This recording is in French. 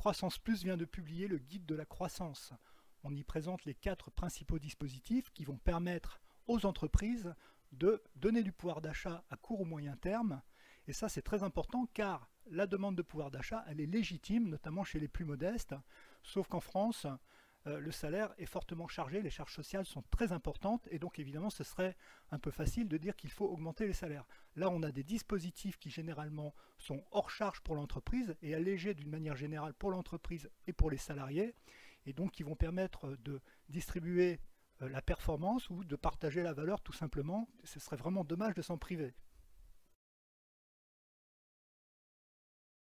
Croissance Plus vient de publier le guide de la croissance. On y présente les quatre principaux dispositifs qui vont permettre aux entreprises de donner du pouvoir d'achat à court ou moyen terme. Et ça, c'est très important car la demande de pouvoir d'achat, elle est légitime, notamment chez les plus modestes. Sauf qu'en France, le salaire est fortement chargé, les charges sociales sont très importantes et donc évidemment ce serait un peu facile de dire qu'il faut augmenter les salaires. Là on a des dispositifs qui généralement sont hors charge pour l'entreprise et allégés d'une manière générale pour l'entreprise et pour les salariés et donc qui vont permettre de distribuer euh, la performance ou de partager la valeur tout simplement. Ce serait vraiment dommage de s'en priver.